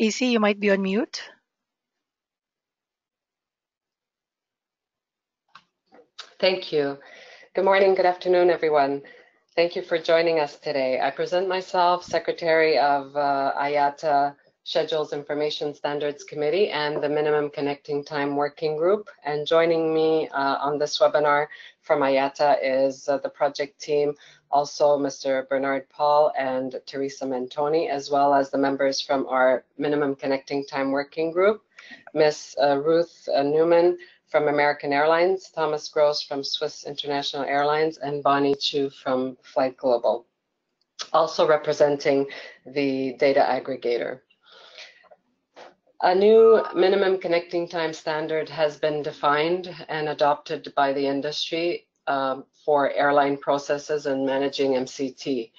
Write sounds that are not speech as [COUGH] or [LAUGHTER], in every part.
AC, you might be on mute. Thank you. Good morning, good afternoon, everyone. Thank you for joining us today. I present myself, Secretary of uh, IATA Schedules Information Standards Committee and the Minimum Connecting Time Working Group. And joining me uh, on this webinar from IATA is uh, the project team, also Mr. Bernard Paul and Teresa Mentoni, as well as the members from our Minimum Connecting Time Working Group, Ms. Uh, Ruth uh, Newman, from American Airlines, Thomas Gross from Swiss International Airlines, and Bonnie Chu from Flight Global. Also representing the data aggregator. A new minimum connecting time standard has been defined and adopted by the industry um, for airline processes and managing MCT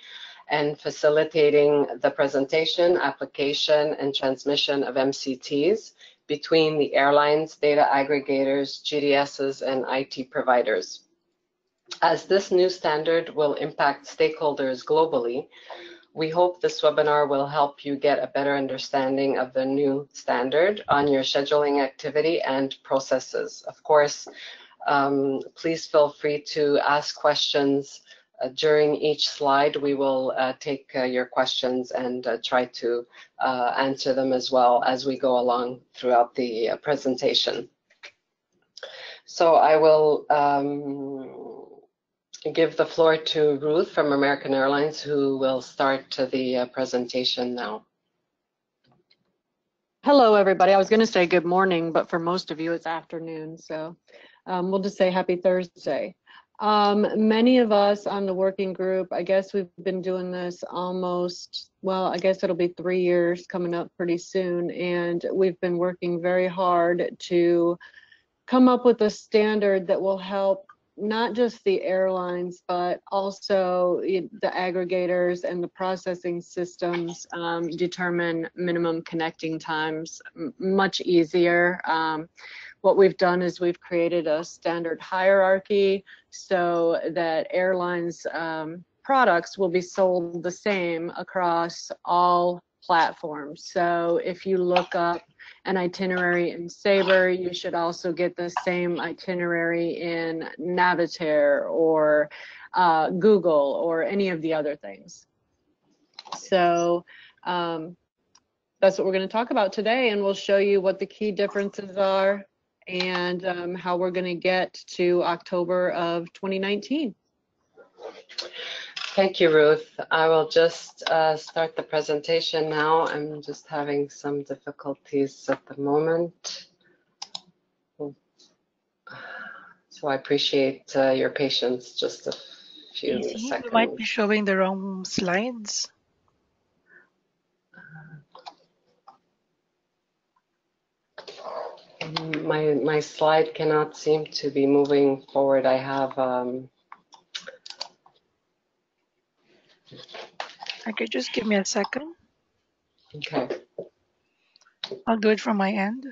and facilitating the presentation, application, and transmission of MCTs between the airlines, data aggregators, GDSs, and IT providers. As this new standard will impact stakeholders globally, we hope this webinar will help you get a better understanding of the new standard on your scheduling activity and processes. Of course, um, please feel free to ask questions uh, during each slide, we will uh, take uh, your questions and try to answer them as well as we go along throughout the presentation. So I will um, give the floor to Ruth from American Airlines, who will start the presentation now. Hello, everybody. I was going to say good morning, but for most of you, it's afternoon. So um, we'll just say happy Thursday. Um, many of us on the working group, I guess we've been doing this almost, well, I guess it'll be three years coming up pretty soon. And we've been working very hard to come up with a standard that will help not just the airlines, but also the aggregators and the processing systems um, determine minimum connecting times much easier. Um, what we've done is we've created a standard hierarchy so that airlines um, products will be sold the same across all platforms. So if you look up an itinerary in Sabre, you should also get the same itinerary in Navitaire or uh, Google or any of the other things. So um, that's what we're going to talk about today, and we'll show you what the key differences are and um, how we're going to get to October of 2019. Thank you, Ruth. I will just uh, start the presentation now. I'm just having some difficulties at the moment. So I appreciate uh, your patience just a few Easy. seconds. You might be showing the wrong slides. My my slide cannot seem to be moving forward. I have um, Okay, just give me a second. okay. I'll do it from my end.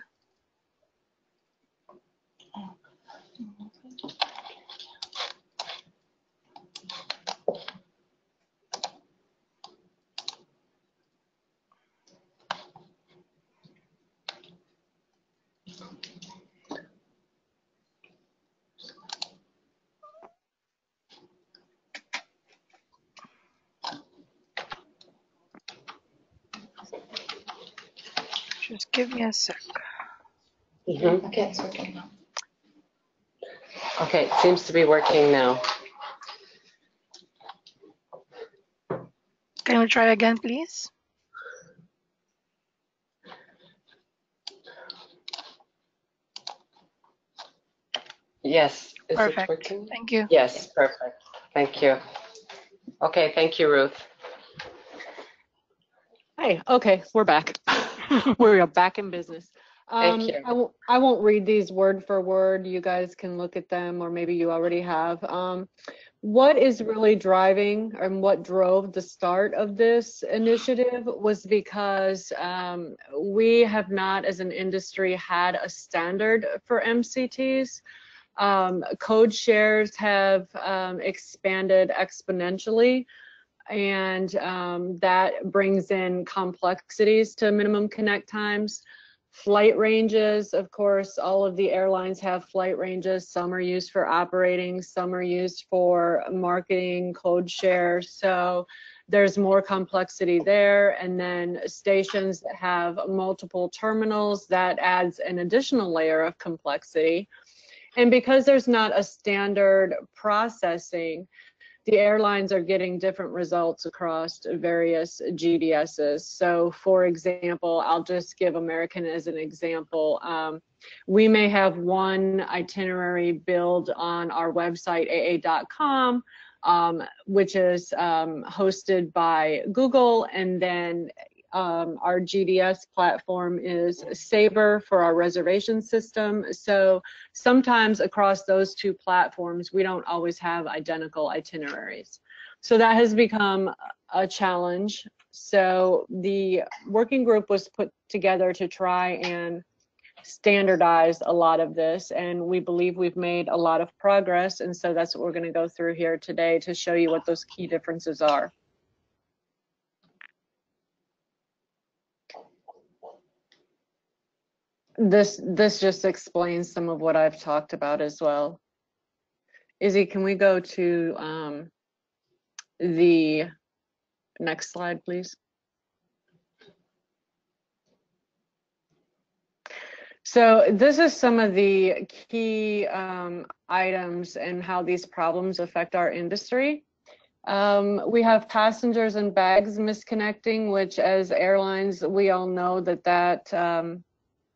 Just give me a sec. Mhm. Okay, it's working now. Okay, it seems to be working now. Can we try again, please? Yes, is it Perfect. working? Thank you. Yes, perfect. Thank you. Okay, thank you, Ruth. Hey, okay, we're back. [LAUGHS] we're back in business. Um, Thank you. I won't, I won't read these word for word. You guys can look at them, or maybe you already have. Um, what is really driving and what drove the start of this initiative was because um, we have not, as an industry, had a standard for MCTs. Um, code shares have um, expanded exponentially and um, that brings in complexities to minimum connect times. Flight ranges, of course, all of the airlines have flight ranges. Some are used for operating, some are used for marketing, code share. So there's more complexity there. And then stations that have multiple terminals, that adds an additional layer of complexity. And because there's not a standard processing, the airlines are getting different results across various GDSs. So for example, I'll just give American as an example. Um, we may have one itinerary build on our website, aa.com, um, which is um, hosted by Google, and then um, our GDS platform is Sabre for our reservation system. So sometimes across those two platforms, we don't always have identical itineraries. So that has become a challenge. So the working group was put together to try and standardize a lot of this and we believe we've made a lot of progress and so that's what we're going to go through here today to show you what those key differences are. This this just explains some of what I've talked about as well. Izzy, can we go to um, the next slide, please? So this is some of the key um, items and how these problems affect our industry. Um, we have passengers and bags misconnecting, which as airlines, we all know that that um,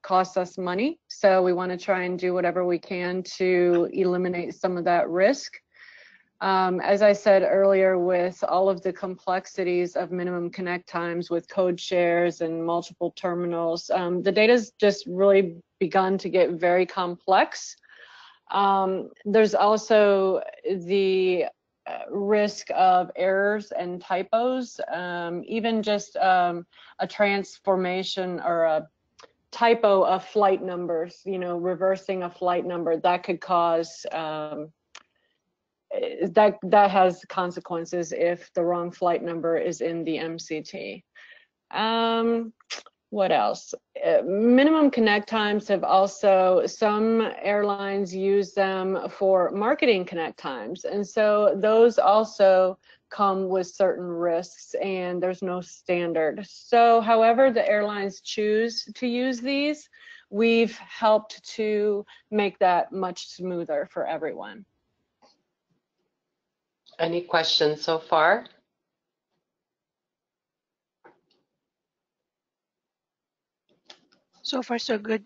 costs us money. So we want to try and do whatever we can to eliminate some of that risk. Um, as I said earlier, with all of the complexities of minimum connect times with code shares and multiple terminals, um, the data's just really begun to get very complex. Um, there's also the uh, risk of errors and typos, um, even just um, a transformation or a typo of flight numbers, you know, reversing a flight number, that could cause um, that that has consequences if the wrong flight number is in the MCT. Um, what else? Uh, minimum connect times have also, some airlines use them for marketing connect times. And so those also come with certain risks and there's no standard. So however the airlines choose to use these, we've helped to make that much smoother for everyone. Any questions so far? So far, so good.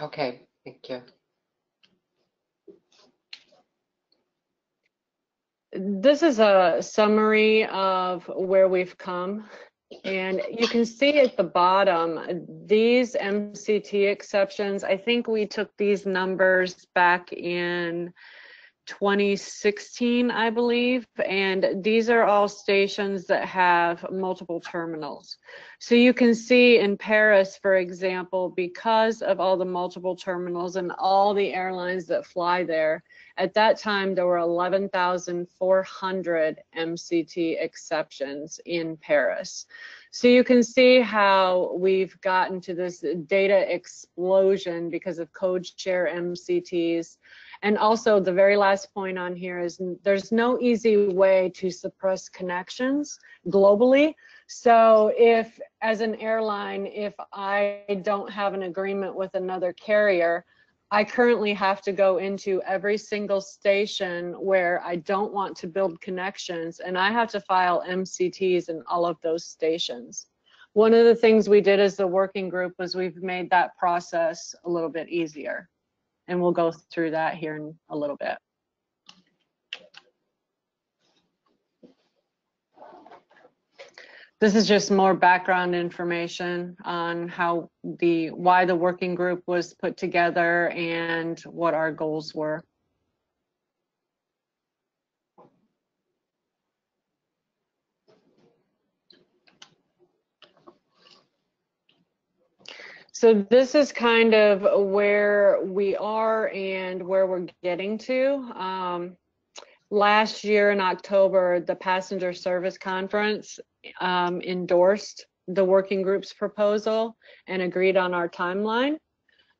Okay, thank you. This is a summary of where we've come. And you can see at the bottom, these MCT exceptions, I think we took these numbers back in 2016, I believe, and these are all stations that have multiple terminals. So you can see in Paris, for example, because of all the multiple terminals and all the airlines that fly there, at that time there were 11,400 MCT exceptions in Paris. So you can see how we've gotten to this data explosion because of code share MCTs and also the very last point on here is there's no easy way to suppress connections globally. So if, as an airline, if I don't have an agreement with another carrier, I currently have to go into every single station where I don't want to build connections and I have to file MCTs in all of those stations. One of the things we did as the working group was we've made that process a little bit easier and we'll go through that here in a little bit. This is just more background information on how the why the working group was put together and what our goals were. So this is kind of where we are and where we're getting to. Um, last year in October, the Passenger Service Conference um, endorsed the working group's proposal and agreed on our timeline.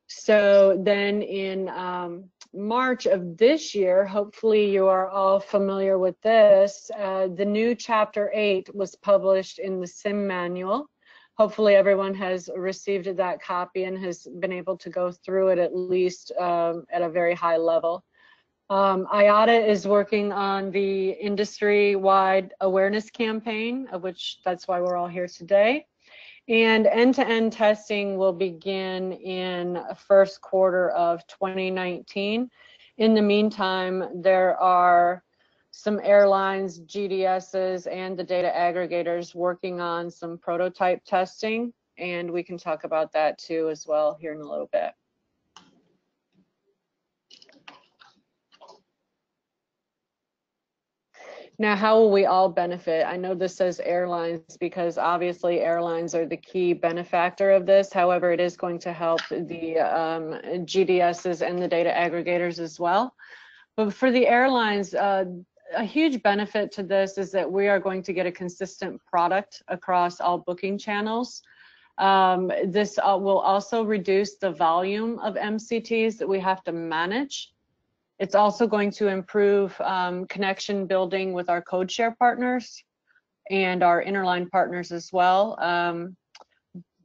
So then in um, March of this year, hopefully you are all familiar with this, uh, the new Chapter 8 was published in the SIM manual. Hopefully everyone has received that copy and has been able to go through it at least um, at a very high level. Um, IATA is working on the industry-wide awareness campaign, of which that's why we're all here today. And end-to-end -end testing will begin in first quarter of 2019. In the meantime, there are some airlines, GDSs, and the data aggregators working on some prototype testing, and we can talk about that too as well here in a little bit. Now, how will we all benefit? I know this says airlines because obviously airlines are the key benefactor of this. However, it is going to help the um, GDSs and the data aggregators as well. But for the airlines, uh, a huge benefit to this is that we are going to get a consistent product across all booking channels. Um, this uh, will also reduce the volume of MCTs that we have to manage. It's also going to improve um, connection building with our code share partners and our interline partners as well. Um,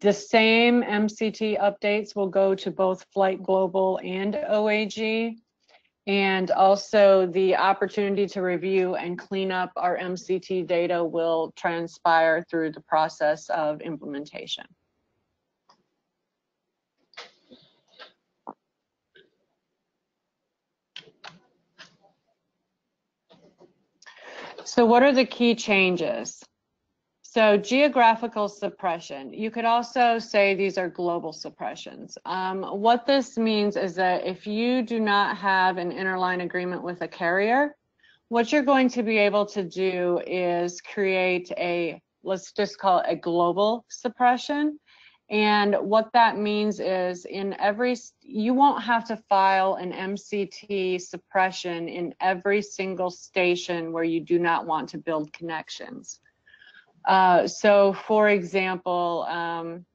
the same MCT updates will go to both Flight Global and OAG. And also the opportunity to review and clean up our MCT data will transpire through the process of implementation. So what are the key changes? So geographical suppression, you could also say these are global suppressions. Um, what this means is that if you do not have an interline agreement with a carrier, what you're going to be able to do is create a, let's just call it a global suppression. And what that means is in every, you won't have to file an MCT suppression in every single station where you do not want to build connections. Uh, so for example, um,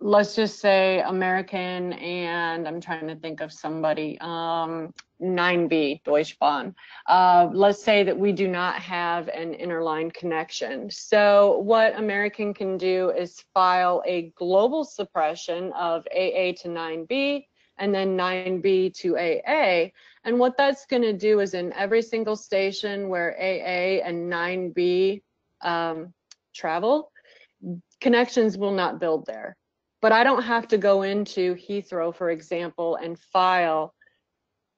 let's just say American and I'm trying to think of somebody, um, 9B, Deutsche Bahn. Uh, let's say that we do not have an interline connection. So what American can do is file a global suppression of AA to 9B and then 9B to AA. And what that's going to do is in every single station where AA and 9B um, travel, connections will not build there. But I don't have to go into Heathrow, for example, and file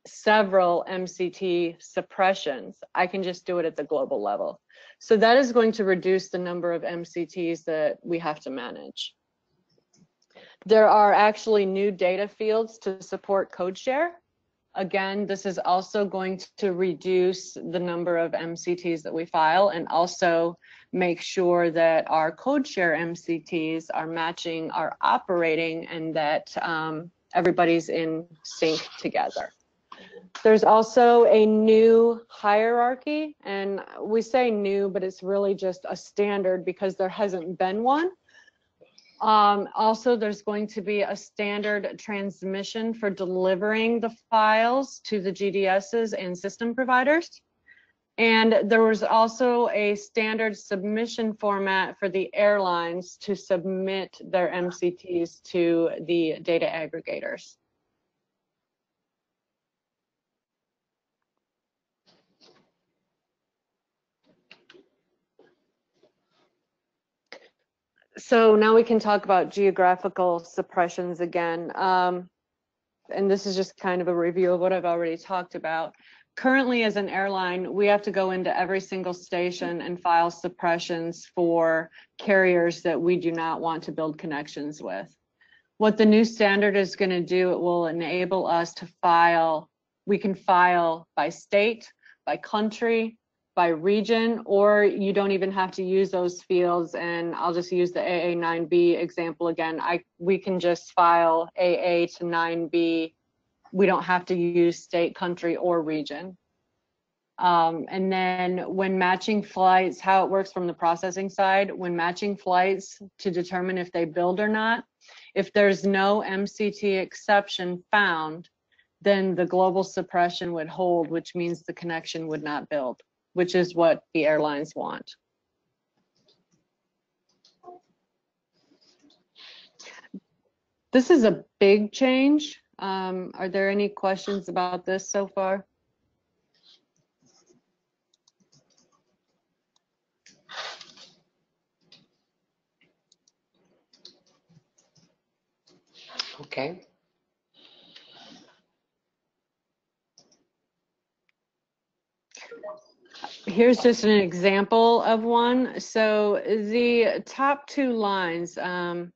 several MCT suppressions. I can just do it at the global level. So that is going to reduce the number of MCTs that we have to manage. There are actually new data fields to support code share. Again, this is also going to reduce the number of MCTs that we file and also make sure that our code share MCTs are matching our operating and that um, everybody's in sync together. There's also a new hierarchy, and we say new, but it's really just a standard because there hasn't been one. Um, also, there's going to be a standard transmission for delivering the files to the GDSs and system providers. And there was also a standard submission format for the airlines to submit their MCTs to the data aggregators. So now we can talk about geographical suppressions again. Um, and this is just kind of a review of what I've already talked about. Currently, as an airline, we have to go into every single station and file suppressions for carriers that we do not want to build connections with. What the new standard is going to do, it will enable us to file, we can file by state, by country, by region, or you don't even have to use those fields. And I'll just use the AA9B example again. I we can just file AA to 9B. We don't have to use state, country, or region. Um, and then when matching flights, how it works from the processing side, when matching flights to determine if they build or not, if there's no MCT exception found, then the global suppression would hold, which means the connection would not build, which is what the airlines want. This is a big change. Um, are there any questions about this so far? Okay. Here's just an example of one. So the top two lines, um,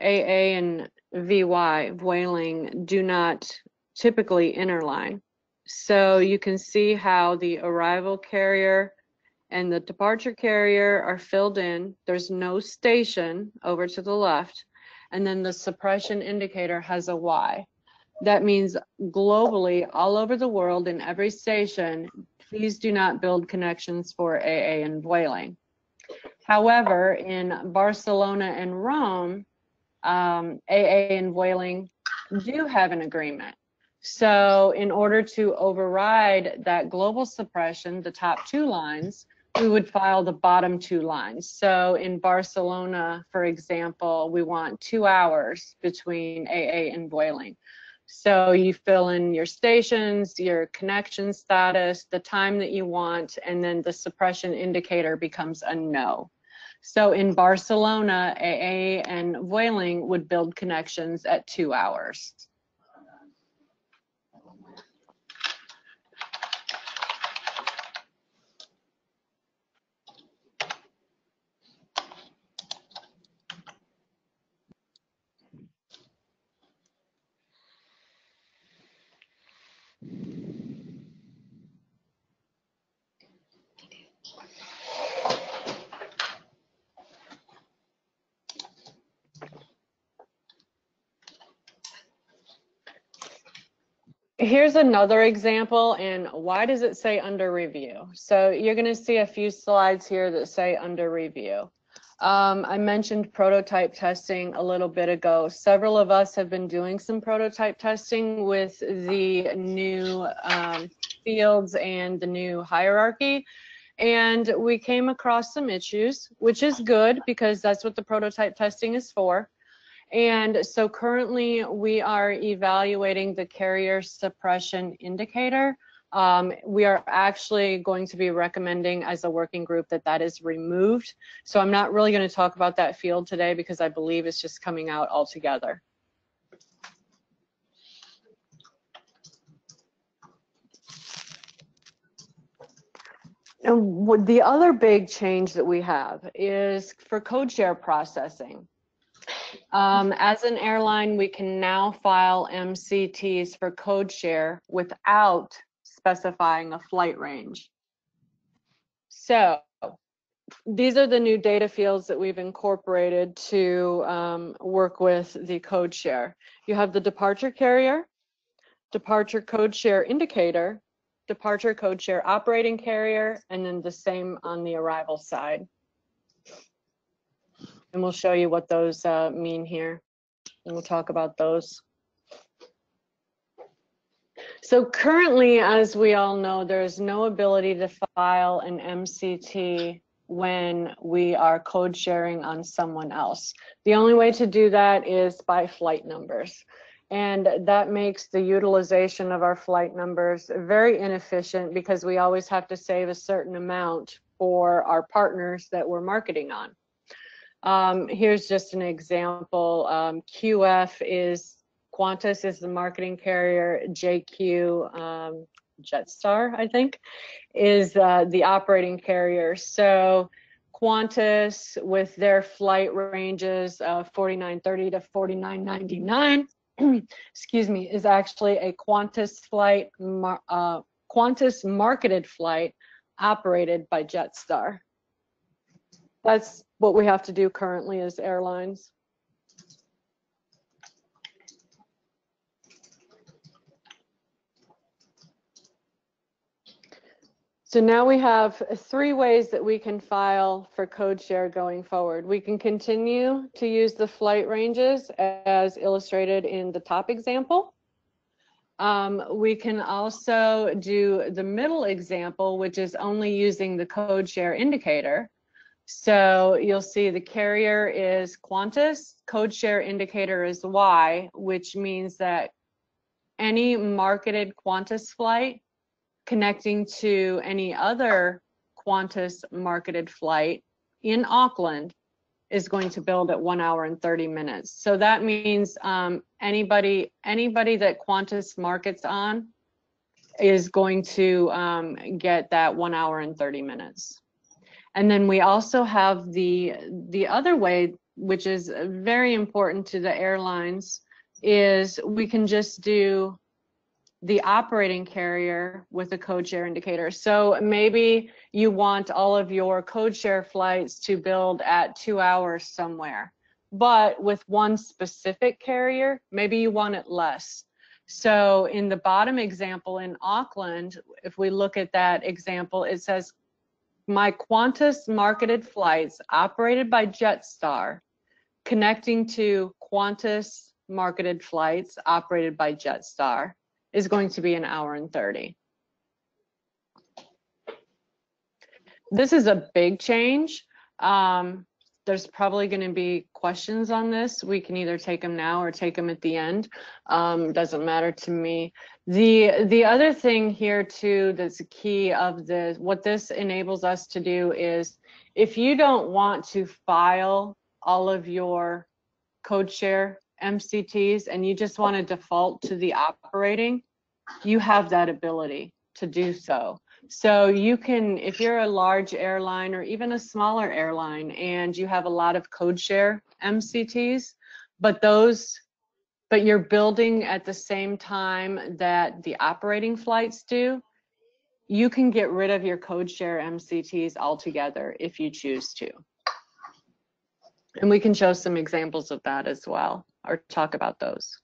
AA and VY, Vueling, do not typically interline. So you can see how the arrival carrier and the departure carrier are filled in. There's no station over to the left. And then the suppression indicator has a Y. That means globally, all over the world, in every station, please do not build connections for AA and Vueling. However, in Barcelona and Rome, um, AA and Vueling do have an agreement. So in order to override that global suppression, the top two lines, we would file the bottom two lines. So in Barcelona, for example, we want two hours between AA and Vueling. So you fill in your stations, your connection status, the time that you want, and then the suppression indicator becomes a no. So in Barcelona, AA and Vueling would build connections at two hours. Here's another example, and why does it say under review? So you're going to see a few slides here that say under review. Um, I mentioned prototype testing a little bit ago. Several of us have been doing some prototype testing with the new um, fields and the new hierarchy. And we came across some issues, which is good because that's what the prototype testing is for. And so currently we are evaluating the carrier suppression indicator. Um, we are actually going to be recommending as a working group that that is removed. So I'm not really going to talk about that field today because I believe it's just coming out altogether. And the other big change that we have is for code share processing. Um, as an airline, we can now file MCTs for code share without specifying a flight range. So these are the new data fields that we've incorporated to um, work with the code share. You have the departure carrier, departure code share indicator, departure code share operating carrier, and then the same on the arrival side. And we'll show you what those uh, mean here. And we'll talk about those. So currently, as we all know, there's no ability to file an MCT when we are code sharing on someone else. The only way to do that is by flight numbers. And that makes the utilization of our flight numbers very inefficient because we always have to save a certain amount for our partners that we're marketing on. Um, here's just an example. Um, QF is Qantas is the marketing carrier. JQ um, Jetstar, I think, is uh, the operating carrier. So Qantas, with their flight ranges of 49.30 to 49.99, [CLEARS THROAT] excuse me, is actually a Qantas flight, uh, Qantas marketed flight operated by Jetstar. That's what we have to do currently as airlines. So now we have three ways that we can file for code share going forward. We can continue to use the flight ranges as illustrated in the top example. Um, we can also do the middle example, which is only using the code share indicator. So you'll see the carrier is Qantas, code share indicator is Y, which means that any marketed Qantas flight connecting to any other Qantas marketed flight in Auckland is going to build at one hour and 30 minutes. So that means um, anybody anybody that Qantas markets on is going to um, get that one hour and 30 minutes. And then we also have the the other way, which is very important to the airlines, is we can just do the operating carrier with a code share indicator. So maybe you want all of your code share flights to build at two hours somewhere, but with one specific carrier, maybe you want it less. So in the bottom example in Auckland, if we look at that example, it says my Qantas marketed flights operated by Jetstar connecting to Qantas marketed flights operated by Jetstar is going to be an hour and 30. This is a big change. Um, there's probably going to be questions on this. We can either take them now or take them at the end. Um, doesn't matter to me. The the other thing here too that's key of the what this enables us to do is if you don't want to file all of your code share MCTs and you just want to default to the operating, you have that ability to do so. So you can, if you're a large airline or even a smaller airline and you have a lot of code share MCTs, but those, but you're building at the same time that the operating flights do, you can get rid of your code share MCTs altogether if you choose to. And we can show some examples of that as well, or talk about those.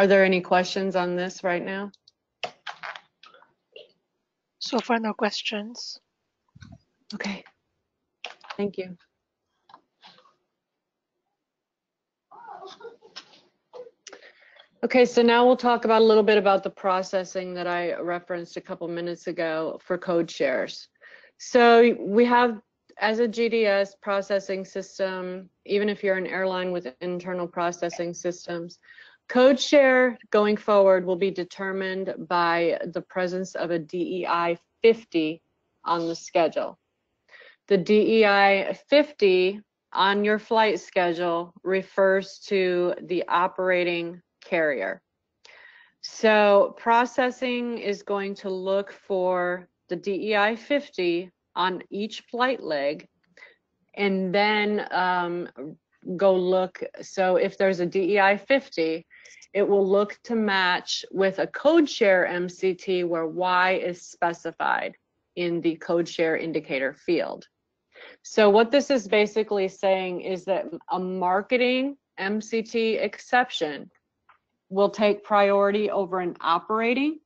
Are there any questions on this right now? So far, no questions. Okay. Thank you. Okay, so now we'll talk about a little bit about the processing that I referenced a couple minutes ago for code shares. So we have, as a GDS processing system, even if you're an airline with internal processing systems, Code share going forward will be determined by the presence of a DEI 50 on the schedule. The DEI 50 on your flight schedule refers to the operating carrier. So processing is going to look for the DEI 50 on each flight leg and then um, go look. So if there's a DEI 50, it will look to match with a code share MCT where Y is specified in the code share indicator field. So what this is basically saying is that a marketing MCT exception will take priority over an operating.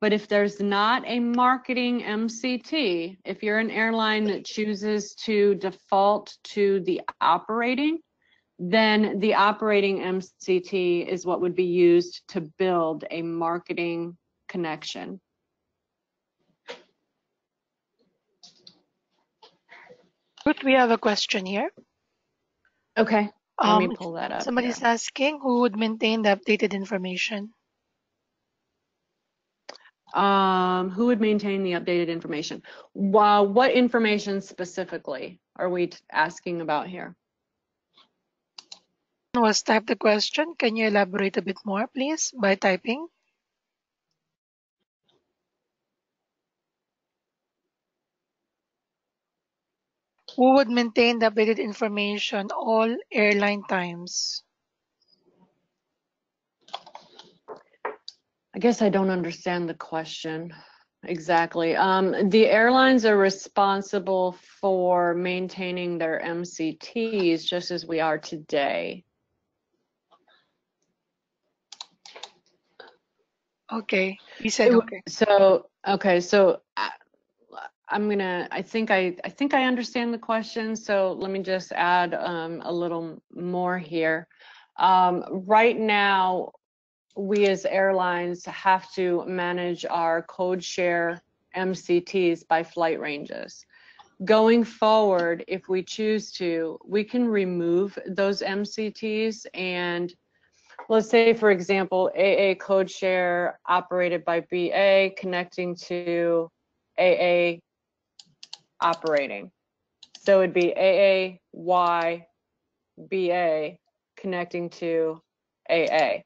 But if there's not a marketing MCT, if you're an airline that chooses to default to the operating, then the operating MCT is what would be used to build a marketing connection. Ruth, we have a question here. Okay, let me Um, pull that up. Somebody's here. asking who would maintain the updated information. Um, who would maintain the updated information? What information specifically are we asking about here? Was type the question. Can you elaborate a bit more, please, by typing? Who would maintain the updated information all airline times? Guess I don't understand the question exactly. Um, the airlines are responsible for maintaining their MCTs just as we are today. Okay, he said okay. So, okay, so I- I'm gonna, I think I, I think I understand the question, so let me just add um, a little more here. Um, Right now, we as airlines have to manage our code share MCTs by flight ranges. Going forward, if we choose to, we can remove those MCTs and let's say, for example, AA code share operated by BA connecting to AA operating. So it'd be AA, Y, BA connecting to AA.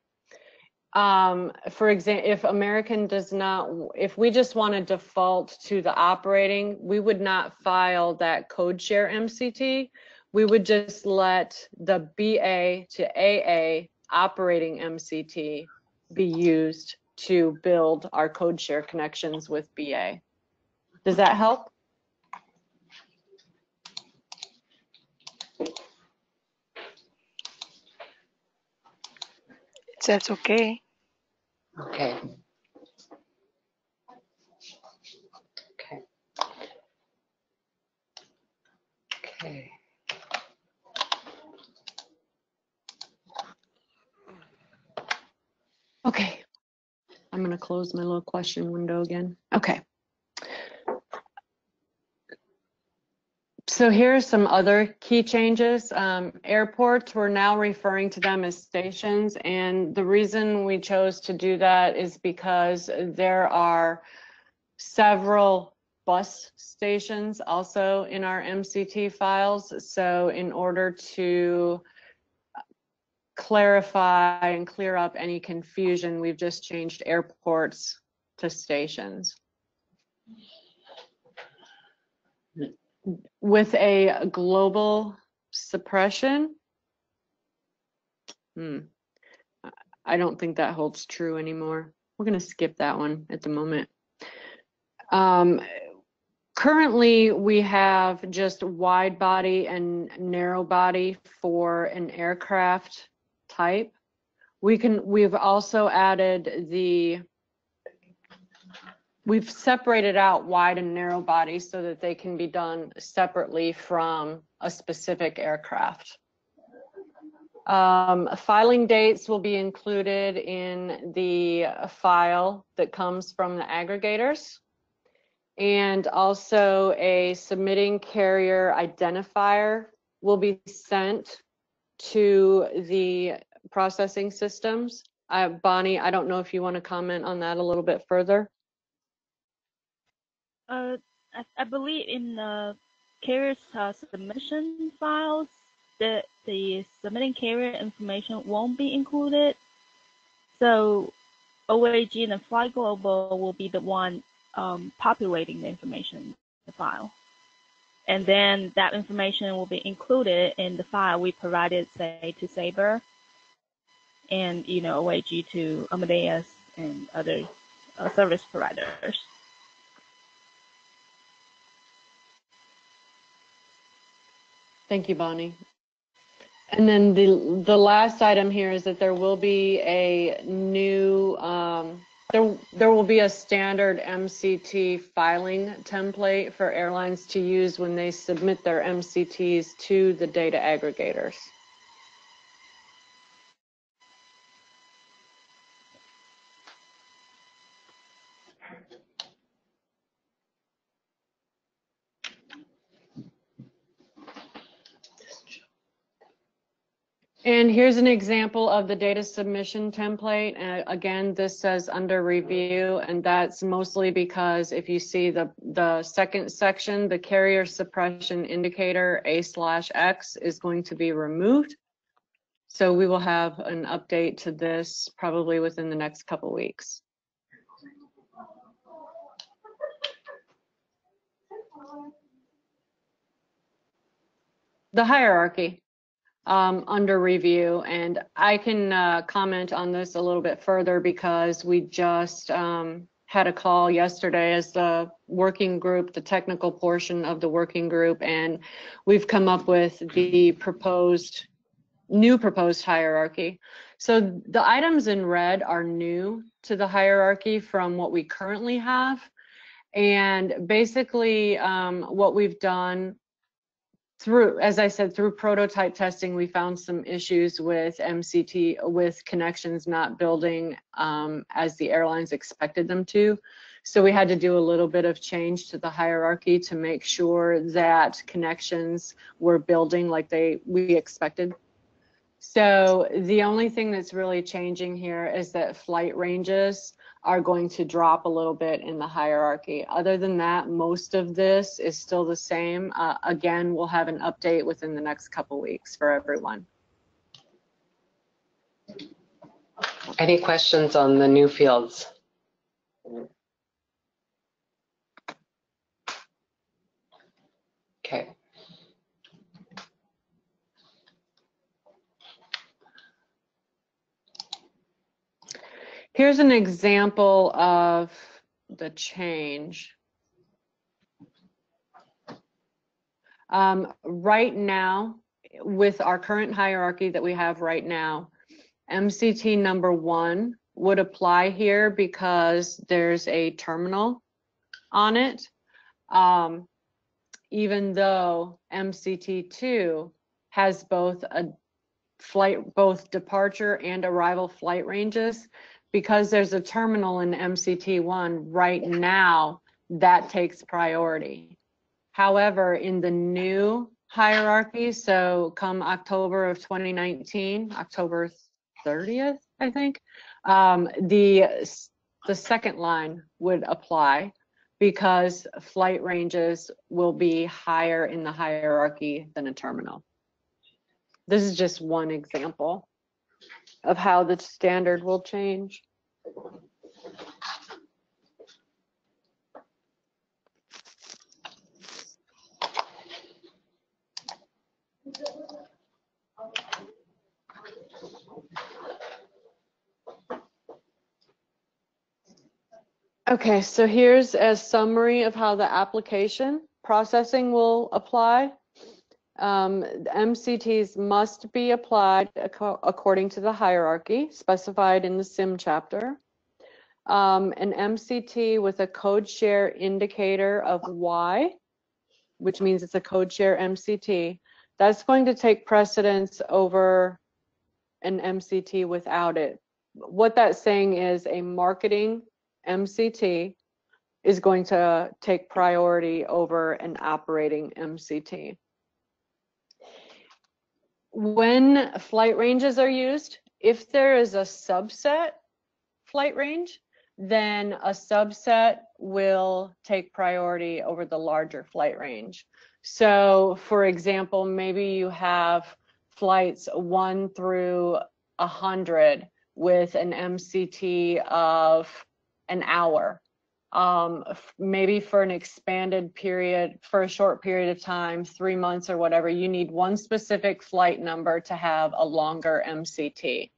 Um, for example, if American does not, if we just want to default to the operating, we would not file that code share MCT. We would just let the BA to AA operating MCT be used to build our code share connections with BA. Does that help? That's okay. Okay. Okay. Okay. Okay. I'm gonna close my little question window again. Okay. So here are some other key changes. Um, airports, we're now referring to them as stations. And the reason we chose to do that is because there are several bus stations also in our MCT files. So in order to clarify and clear up any confusion, we've just changed airports to stations. With a global suppression, hmm, I- don't think that holds true anymore. We're gonna skip that one at the moment. Um, currently, we have just wide body and narrow body for an aircraft type. We can, we've also added the, we've separated out wide and narrow body so that they can be done separately from a specific aircraft. Um, filing dates will be included in the file that comes from the aggregators. And also a submitting carrier identifier will be sent to the processing systems. Uh, Bonnie, I don't know if you want to comment on that a little bit further. Uh, I, I believe in the carrier's uh, submission files, the the submitting carrier information won't be included. So OAG and Flight Global will be the one um, populating the information in the file. And then that information will be included in the file we provided, say, to Sabre and, you know, OAG to Amadeus and other uh, service providers. Thank you, Bonnie. And then the, the last item here is that there will be a new, um, there, there will be a standard MCT filing template for airlines to use when they submit their MCTs to the data aggregators. And here's an example of the data submission template. Uh, again, this says under review, and that's mostly because if you see the, the second section, the carrier suppression indicator A slash X is going to be removed. So we will have an update to this probably within the next couple weeks. The hierarchy um, under review. And I can uh, comment on this a little bit further because we just um, had a call yesterday as the working group, the technical portion of the working group, and we've come up with the proposed new proposed hierarchy. So the items in red are new to the hierarchy from what we currently have. And basically, um, what we've done through, as I said, through prototype testing, we found some issues with MCT, with connections not building um, as the airlines expected them to. So we had to do a little bit of change to the hierarchy to make sure that connections were building like they we expected. So the only thing that's really changing here is that flight ranges are going to drop a little bit in the hierarchy. Other than that, most of this is still the same. Uh, again, we'll have an update within the next couple weeks for everyone. Any questions on the new fields? Okay. Here's an example of the change. Um, right now, with our current hierarchy that we have right now, MCT number one would apply here because there's a terminal on it. Um, even though MCT2 has both a flight, both departure and arrival flight ranges, because there's a terminal in MCT1 right now, that takes priority. However, in the new hierarchy, so come October of 2019, October 30th, I think, um, the, the second line would apply because flight ranges will be higher in the hierarchy than a terminal. This is just one example of how the standard will change. Okay, so here's a summary of how the application processing will apply. Um, MCTs must be applied ac according to the hierarchy specified in the SIM chapter. Um, an MCT with a code share indicator of Y, which means it's a code share MCT, that's going to take precedence over an MCT without it. What that's saying is a marketing MCT is going to take priority over an operating MCT. When flight ranges are used, if there is a subset flight range, then a subset will take priority over the larger flight range. So for example, maybe you have flights one through a hundred with an MCT of an hour. Um, maybe for an expanded period, for a short period of time, three months or whatever, you need one specific flight number to have a longer MCT.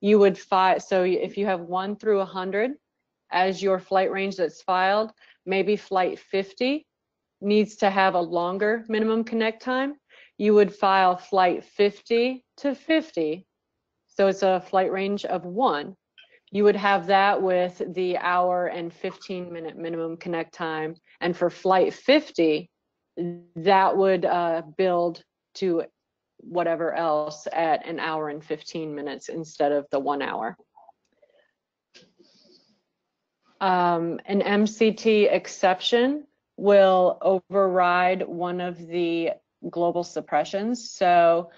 You would file, so if you have one through 100 as your flight range that's filed, maybe flight 50 needs to have a longer minimum connect time. You would file flight 50 to 50. So it's a flight range of one you would have that with the hour and 15 minute minimum connect time. And for flight 50, that would uh, build to whatever else at an hour and 15 minutes instead of the one hour. Um, an MCT exception will override one of the global suppressions. So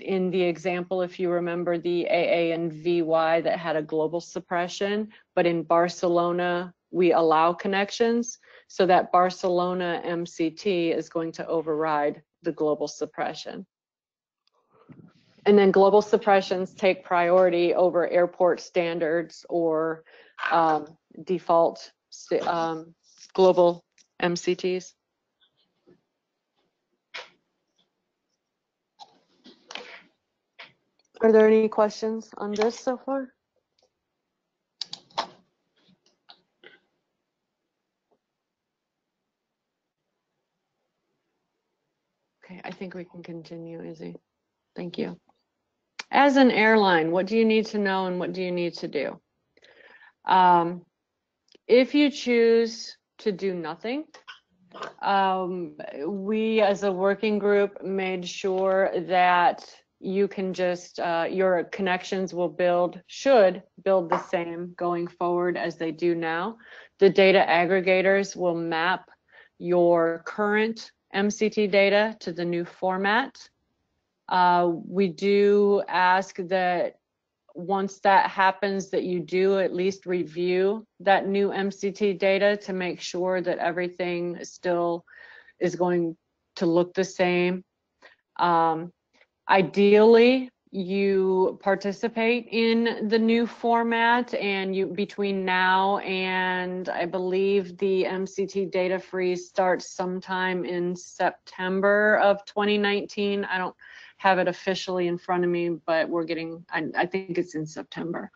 in the example, if you remember the AA and VY that had a global suppression, but in Barcelona, we allow connections. So that Barcelona MCT is going to override the global suppression. And then global suppressions take priority over airport standards or um, default um, global MCTs. Are there any questions on this so far? Okay, I think we can continue, Izzy. Thank you. as an airline, what do you need to know and what do you need to do? Um, if you choose to do nothing, um, we as a working group made sure that you can just, uh, your connections will build, should build the same going forward as they do now. The data aggregators will map your current MCT data to the new format. Uh, we do ask that once that happens that you do at least review that new MCT data to make sure that everything still is going to look the same. Um, ideally, you participate in the new format and you between now and I believe the MCT data freeze starts sometime in September of 2019. I don't have it officially in front of me, but we're getting, I, I think it's in September.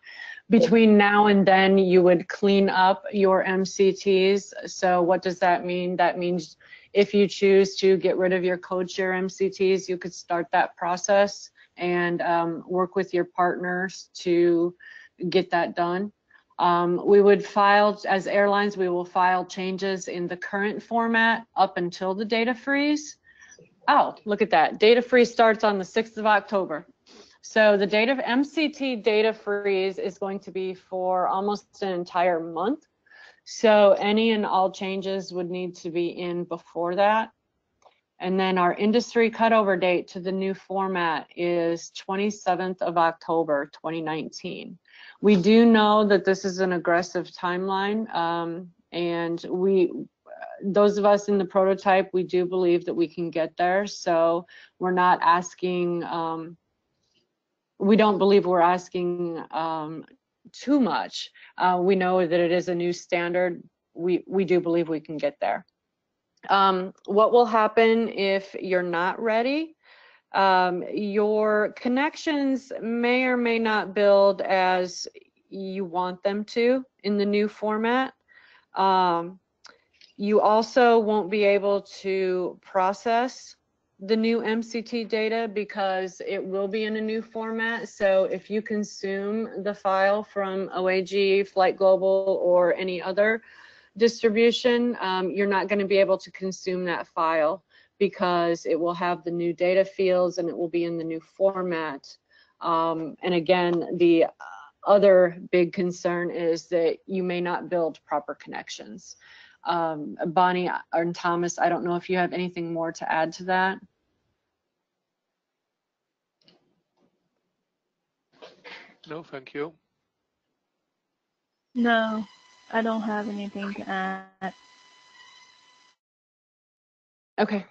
Between now and then, you would clean up your MCTs. So what does that mean? That means if you choose to get rid of your code share MCTs, you could start that process and um, work with your partners to get that done. Um, we would file, as airlines, we will file changes in the current format up until the data freeze. Oh, look at that. Data freeze starts on the 6th of October. So the data MCT data freeze is going to be for almost an entire month. So any and all changes would need to be in before that. And then our industry cutover date to the new format is 27th of October, 2019. We do know that this is an aggressive timeline, um, and we those of us in the prototype, we do believe that we can get there. So we're not asking, um, we don't believe we're asking um, too much. Uh, we know that it is a new standard. We, we do believe we can get there. Um, what will happen if you're not ready? Um, your connections may or may not build as you want them to in the new format. Um, you also won't be able to process the new MCT data because it will be in a new format. So if you consume the file from OAG, Flight Global, or any other distribution, um, you're not going to be able to consume that file because it will have the new data fields and it will be in the new format. Um, and again, the other big concern is that you may not build proper connections. Um, Bonnie and Thomas, I don't know if you have anything more to add to that. No, thank you. No, I don't have anything to add. Okay.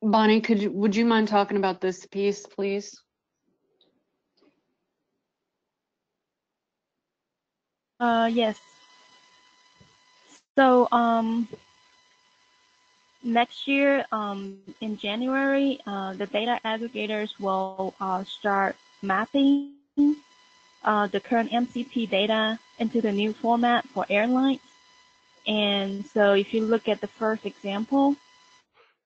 Bonnie, could you, would you mind talking about this piece, please? Uh, yes. So, um, next year, um, in January, uh, the data aggregators will uh, start mapping uh, the current MCT data into the new format for airlines. And so if you look at the first example,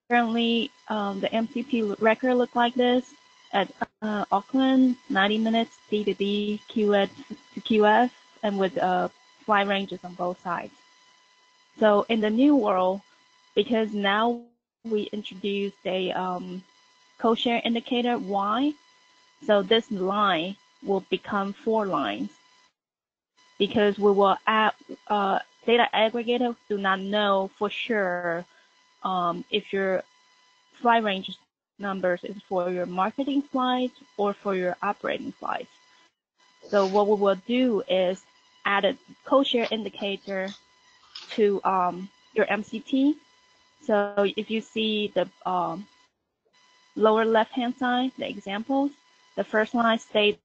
currently um, the MCT record look like this at uh, Auckland, 90 minutes D to D, QF to QF, and with uh, flight ranges on both sides. So in the new world, because now we introduced a um, code-share indicator Y, so this line will become four lines because we will add uh, data aggregator do not know for sure um, if your flight range numbers is for your marketing flights or for your operating flights. So what we will do is add a code-share indicator to um, your MCT. So if you see the um, lower left-hand side, the examples, the first line stays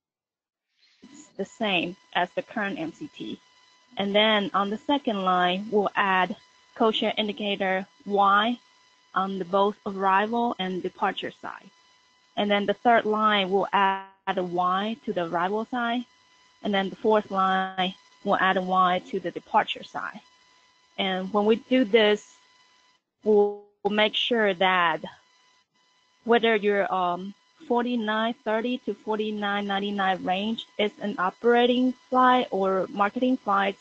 the same as the current MCT. And then on the second line, we'll add code-share indicator Y on the both arrival and departure side. And then the third line we'll add a Y to the arrival side. And then the fourth line we'll add a Y to the departure side. And when we do this will make sure that whether your um 49.30 to 49.99 range is an operating flight or marketing flight,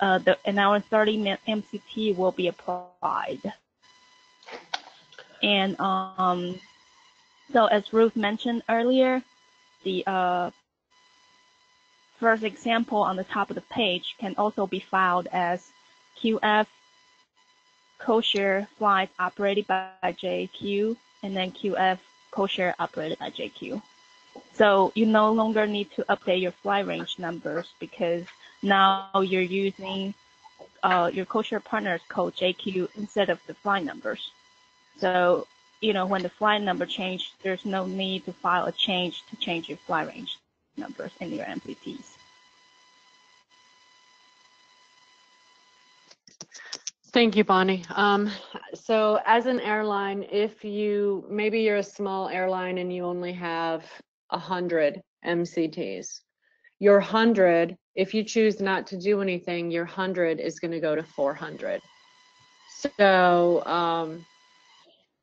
uh, the an hour 30 minute MCT will be applied. And um, so as Ruth mentioned earlier, the uh, first example on the top of the page can also be filed as QF codeshare flights operated by JQ and then QF codeshare operated by JQ. So you no longer need to update your flight range numbers because now you're using uh, your codeshare partner's code JQ instead of the flight numbers. So, you know, when the flight number changed, there's no need to file a change to change your flight range numbers in your MCTs. Thank you, Bonnie. Um, so as an airline, if you, maybe you're a small airline and you only have a hundred MCTs, your hundred, if you choose not to do anything, your hundred is gonna go to four hundred. So, um,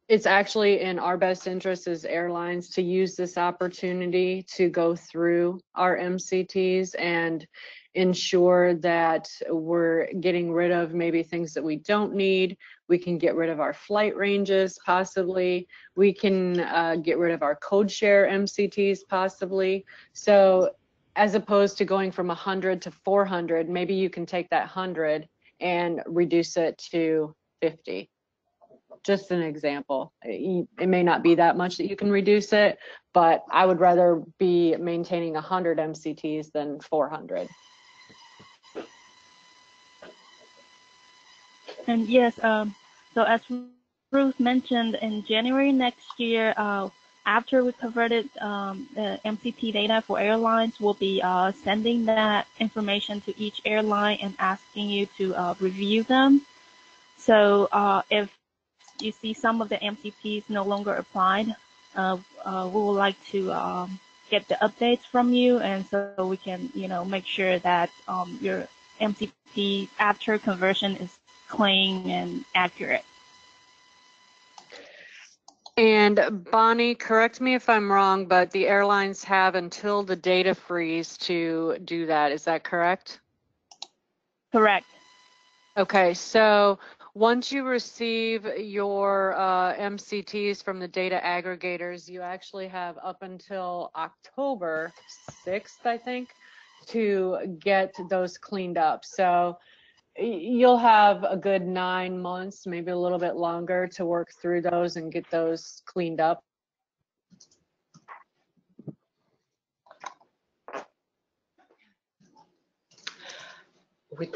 it's actually in our best interest as airlines to use this opportunity to go through our MCTs and ensure that we're getting rid of maybe things that we don't need. We can get rid of our flight ranges possibly. We can uh, get rid of our code share MCTs possibly. So as opposed to going from 100 to 400, maybe you can take that 100 and reduce it to 50 just an example. It it may not be that much that you can reduce it, but I would rather be maintaining 100 MCTs than 400. And yes, um, so as Ruth mentioned, in January next year, uh, after we converted um, the MCT data for airlines, we'll be uh, sending that information to each airline and asking you to uh, review them. So uh, if you see some of the MCTs no longer applied, uh, uh, we would like to um, get the updates from you, and so we can, you know, make sure that um, your MCT after conversion is clean and accurate. And Bonnie, correct me if I'm wrong, but the airlines have until the data freeze to do that. Is that correct? Correct. Okay, so once you receive your uh, MCTs from the data aggregators, you actually have up until October 6th, I think, to get those cleaned up. So you'll have a good nine months, maybe a little bit longer to work through those and get those cleaned up. We,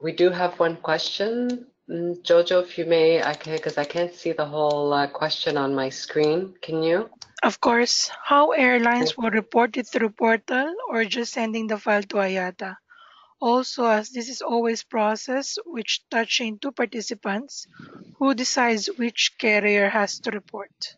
we do have one question. Mm, Jojo, if you may, I can, because I can't see the whole uh, question on my screen. Can you? Of course, how airlines will report it through portal or just sending the file to IATA. Also, as this is always process which touching two participants, who decides which carrier has to report?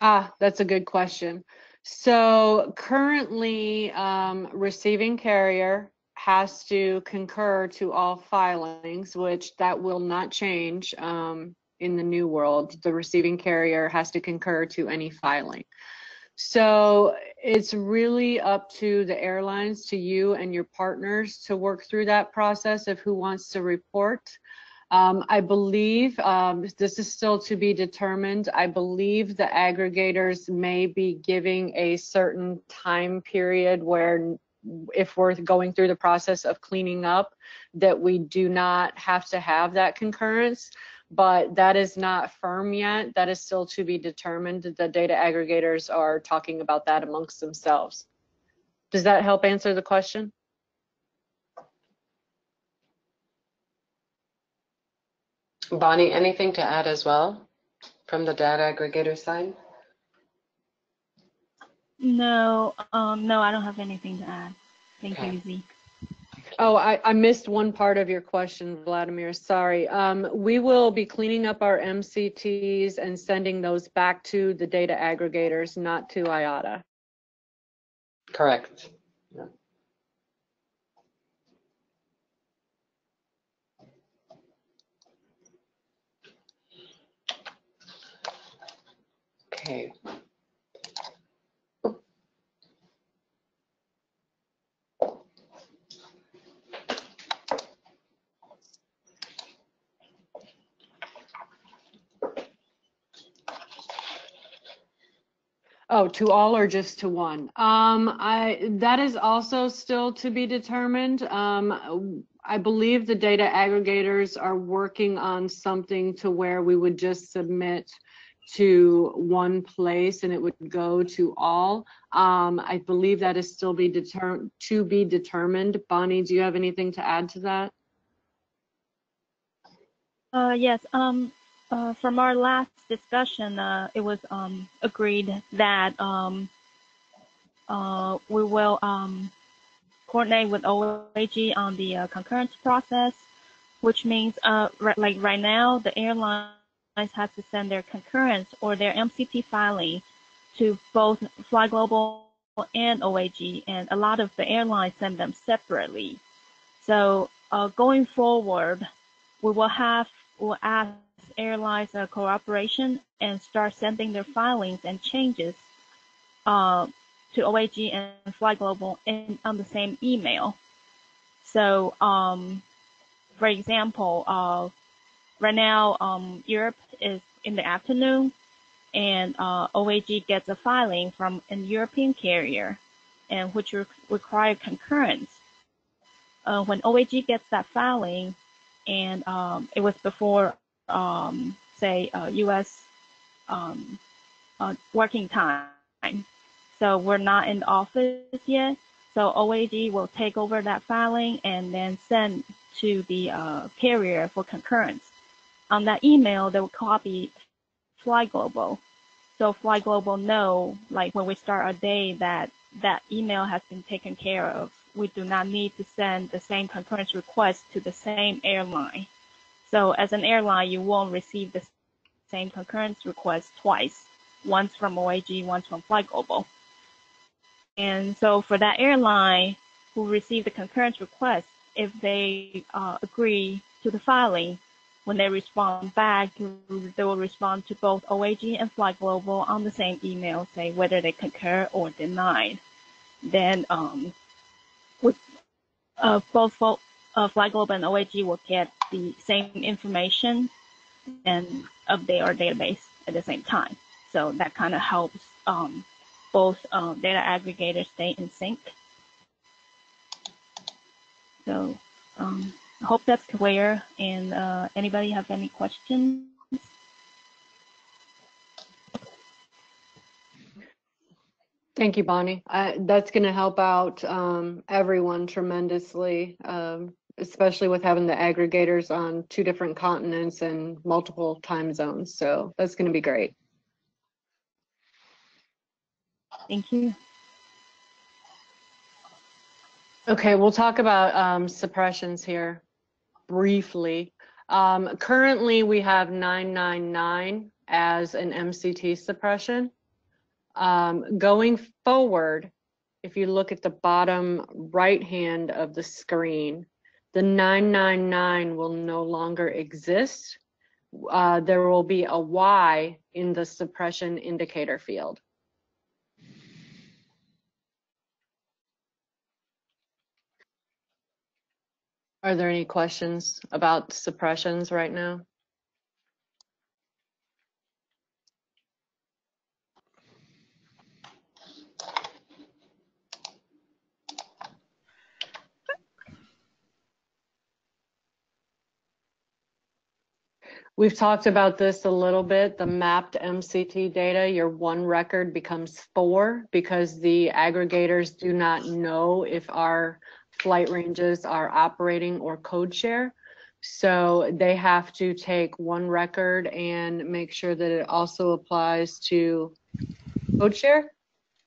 Ah, that's a good question. So currently, um, receiving carrier has to concur to all filings, which that will not change um, in the new world. The receiving carrier has to concur to any filing. So it's really up to the airlines, to you and your partners to work through that process of who wants to report. Um, I believe um, this is still to be determined. I believe the aggregators may be giving a certain time period where if we're going through the process of cleaning up, that we do not have to have that concurrence but that is not firm yet. That is still to be determined. The data aggregators are talking about that amongst themselves. Does that help answer the question? Bonnie, anything to add as well from the data aggregator side? No, um, no, I don't have anything to add. Thank Okay. you, Z. Oh, I, I missed one part of your question, Vladimir. Sorry. Um, we will be cleaning up our MCTs and sending those back to the data aggregators, not to IATA. Correct. Yeah. Okay. Oh, to all or just to one? Um, I, that is also still to be determined. Um, I believe the data aggregators are working on something to where we would just submit to one place and it would go to all. Um, I believe that is still be deter to be determined. Bonnie, do you have anything to add to that? Uh, yes, um, uh, from our last discussion, uh, it was um, agreed that um, uh, we will um, coordinate with OAG on the uh, concurrence process, which means uh, like right now, the airlines have to send their concurrence or their MCT filing to both Flight Global and OAG, and a lot of the airlines send them separately. So uh, going forward, we will have, we'll ask airlines a cooperation and start sending their filings and changes uh, to OAG and Flight Global in, on the same email. So, um, for example, uh, right now um, Europe is in the afternoon, and uh, OAG gets a filing from an European carrier, and which re require concurrence. Uh, when OAG gets that filing, and um, it was before um, say, U.S. Um, working time. So we're not in the office yet. So OAG will take over that filing and then send to the uh, carrier for concurrence. On that email, they will copy Flight Global. So Flight Global know, like when we start our day, that that email has been taken care of. We do not need to send the same concurrence request to the same airline. So as an airline, you won't receive the same concurrence request twice, once from OAG, once from Flight Global. And so for that airline who received the concurrence request, if they uh, agree to the filing, when they respond back, they will respond to both OAG and Flight Global on the same email, say whether they concur or deny. Then um, with uh, both uh, Flight Global and OAG will get the same information and update our database at the same time. So that kind of helps um, both uh, data aggregators stay in sync. So um, I hope that's clear. And uh, anybody have any questions? Thank you, Bonnie. that's going to help out um, everyone tremendously. Um, especially with having the aggregators on two different continents and multiple time zones. So that's going to be great. Thank you. Okay, we'll talk about um, suppressions here briefly. Um, currently, we have 999 as an MCT suppression. Um, going forward, if you look at the bottom right hand of the screen, the 999 will no longer exist. Uh, there will be a Y in the suppression indicator field. Are there any questions about suppressions right now? We've talked about this a little bit, the mapped MCT data, your one record becomes four because the aggregators do not know if our flight ranges are operating or code share. So they have to take one record and make sure that it also applies to code share.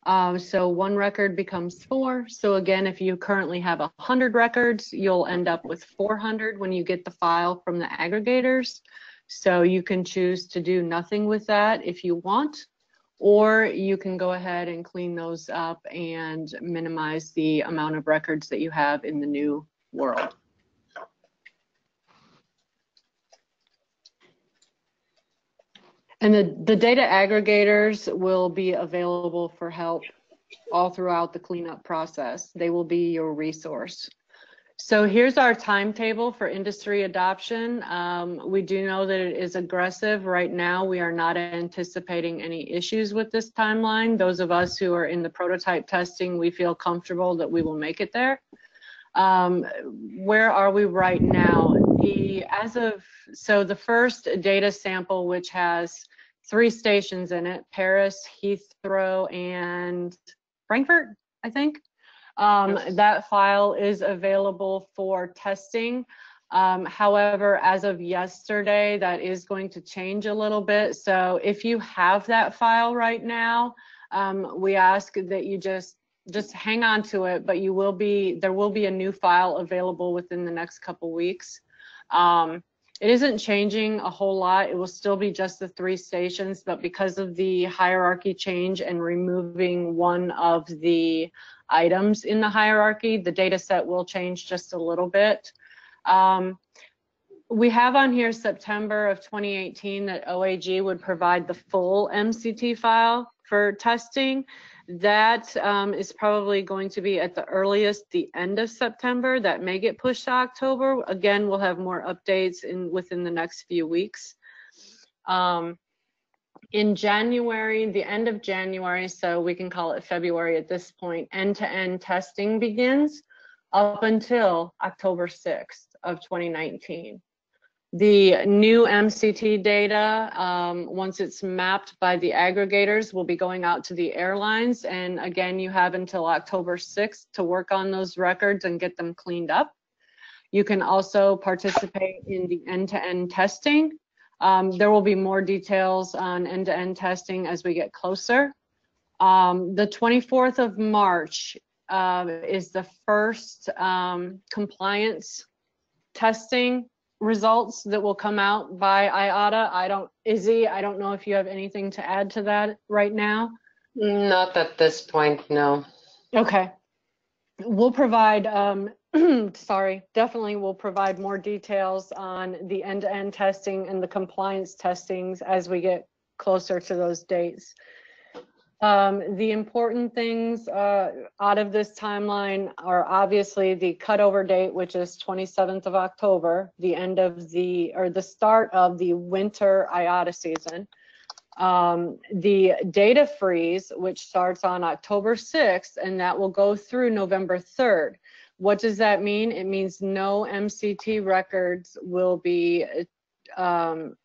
Um, so one record becomes four. So again, if you currently have 100 records, you'll end up with 400 when you get the file from the aggregators. So you can choose to do nothing with that if you want, or you can go ahead and clean those up and minimize the amount of records that you have in the new world. And the, the data aggregators will be available for help all throughout the cleanup process. They will be your resource. So here's our timetable for industry adoption. Um, we do know that it is aggressive. Right now, we are not anticipating any issues with this timeline. Those of us who are in the prototype testing, we feel comfortable that we will make it there. Um, where are we right now? The as of so the first data sample, which has three stations in it: Paris, Heathrow, and Frankfurt, I think. Um, Yes. That file is available for testing. Um, however, as of yesterday, that is going to change a little bit. So if you have that file right now, um, we ask that you just just hang on to it, but you will be there will be a new file available within the next couple weeks. Um, it isn't changing a whole lot. It will still be just the three stations, but because of the hierarchy change and removing one of the items in the hierarchy, the data set will change just a little bit. Um, we have on here September of 2018 that OAG would provide the full MCT file for testing. That um, is probably going to be at the earliest the end of September. That may get pushed to October. Again, we'll have more updates in within the next few weeks. Um, in January, the end of January, so we can call it February at this point, end-to-end testing begins up until October 6th of 2019. The new MCT data, um, once it's mapped by the aggregators, will be going out to the airlines. And again, you have until October 6th to work on those records and get them cleaned up. You can also participate in the end-to-end testing. Um, there will be more details on end-to-end testing as we get closer. Um, the 24th of March uh, is the first um, compliance testing results that will come out by IATA. I don't, Izzy, I don't know if you have anything to add to that right now. Not at this point, no. Okay. We'll provide, um, [CLEARS THROAT] sorry, definitely we'll provide more details on the end-to-end testing and the compliance testings as we get closer to those dates. Um, the important things uh, out of this timeline are obviously the cutover date, which is 27th of October, the end of the, or the start of the winter IATA season. Um, the data freeze, which starts on October 6th, and that will go through November 3rd. What does that mean? It means no MCT records will be, um,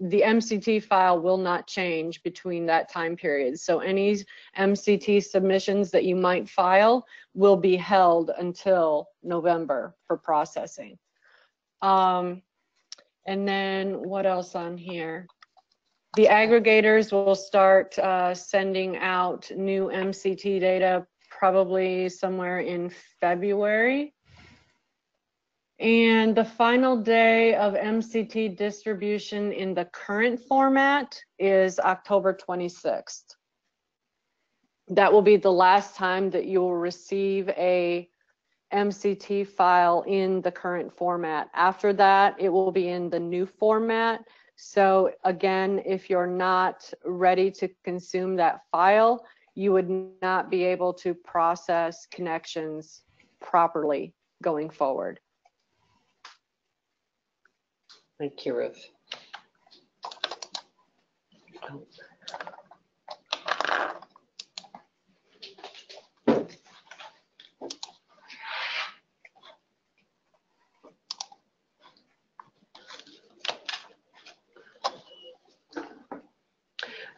the MCT file will not change between that time period. So any MCT submissions that you might file will be held until November for processing. Um, and then what else on here? The aggregators will start uh, sending out new MCT data probably somewhere in February. And the final day of MCT distribution in the current format is October 26th. That will be the last time that you will receive a MCT file in the current format. After that, it will be in the new format. So again, if you're not ready to consume that file, you would not be able to process connections properly going forward. Thank you, Ruth.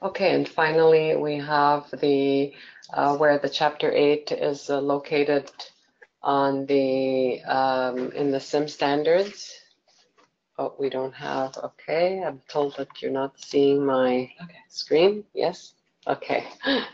Okay, and finally, we have the, uh, where the chapter eight is uh, located on the, um, in the SIM standards. Oh, we don't have, okay, I'm told that you're not seeing my okay. screen, yes? Okay. [LAUGHS]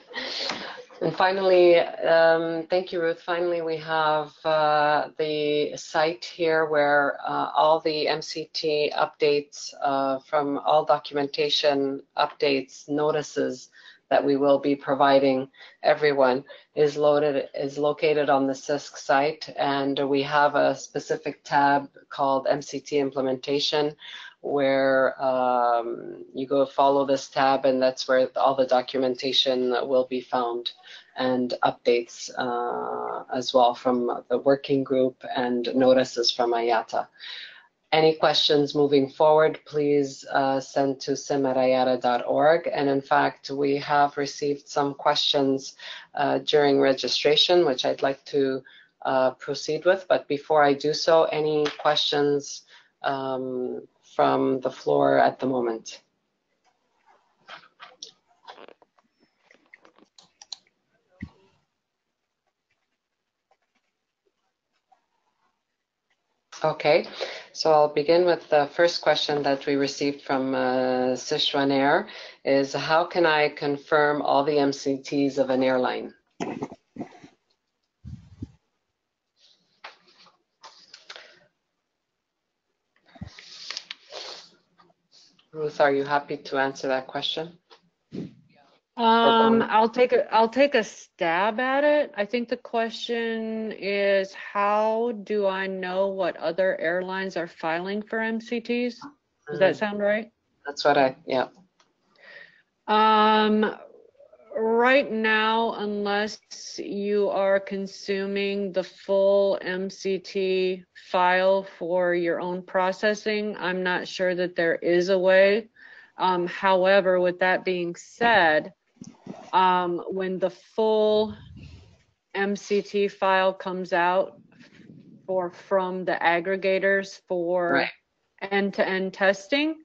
And finally, um, thank you, Ruth. Finally, we have uh, the site here where uh, all the MCT updates uh, from all documentation updates, notices that we will be providing everyone is loaded is located on the SISC site and we have a specific tab called MCT implementation where um, you go follow this tab and that's where all the documentation will be found and updates uh, as well from the working group and notices from IATA. Any questions moving forward, please uh, send to sim@iata.org. And in fact, we have received some questions uh, during registration, which I'd like to uh, proceed with. But before I do so, any questions um, from the floor at the moment? Okay, so I'll begin with the first question that we received from uh, Sichuan is how can I confirm all the MCTs of an airline? Ruth, are you happy to answer that question? Um, I'll take a, I'll take a stab at it. I think the question is how do I know what other airlines are filing for MCTs? Does that sound right? That's what I, yeah. Um, right now, unless you are consuming the full MCT file for your own processing, I'm not sure that there is a way. Um, however, with that being said, um, when the full MCT file comes out for from the aggregators for Right. end-to-end testing,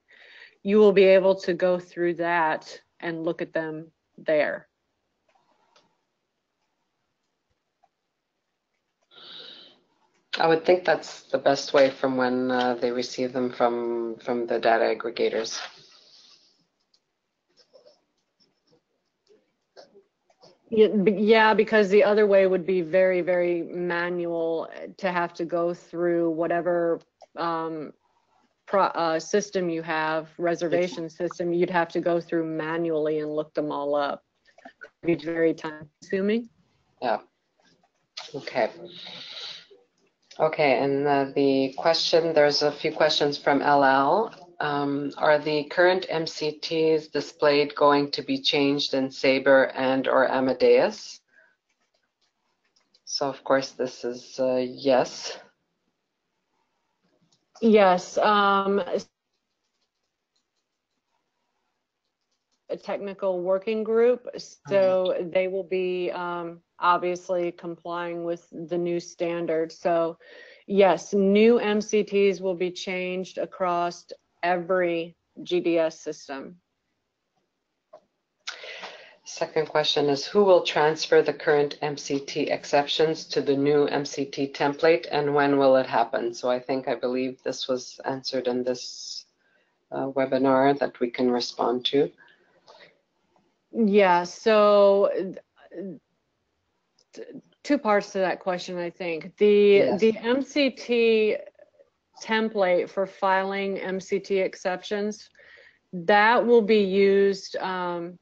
you will be able to go through that and look at them there. I would think that's the best way from when uh, they receive them from from the data aggregators. Yeah, because the other way would be very, very manual uh, to have to go through whatever um, pro, uh, system you have, reservation system, you'd have to go through manually and look them all up. Be very time consuming. Yeah. Okay. Okay, and uh, the question, there's a few questions from LL. Um, are the current MCTs displayed going to be changed in Sabre and or Amadeus? So of course this is uh, yes. Yes, um, a technical working group, so they will be um, obviously complying with the new standard. So yes, new MCTs will be changed across every GDS system. Second question is who will transfer the current MCT exceptions to the new MCT template and when will it happen? So I think, I believe this was answered in this uh, webinar that we can respond to. Yeah, so two parts to that question, I think. The Yes. the MCT template for filing MCT exceptions, that will be used um,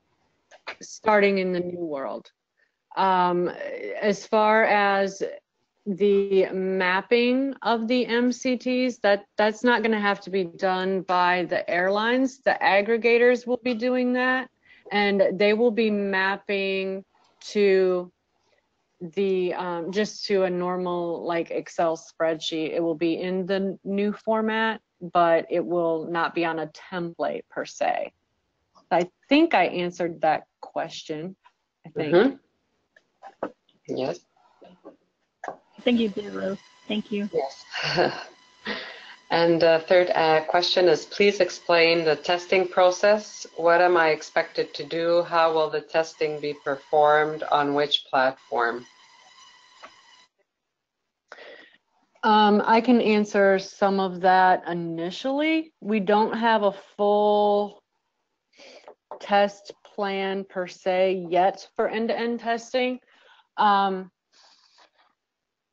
starting in the new world. Um, as far as the mapping of the MCTs, that that's not going to have to be done by the airlines. The aggregators will be doing that and they will be mapping to the um, just to a normal like Excel spreadsheet. It will be in the new format, but it will not be on a template per se. I think I answered that question. I think. Mhm. Yes. Thank you, Pedro. Thank you. Yes. [LAUGHS] And uh, third uh, question is, please explain the testing process. What am I expected to do? How will the testing be performed? On which platform? Um, I can answer some of that initially. We don't have a full test plan per se yet for end-to-end testing. Um,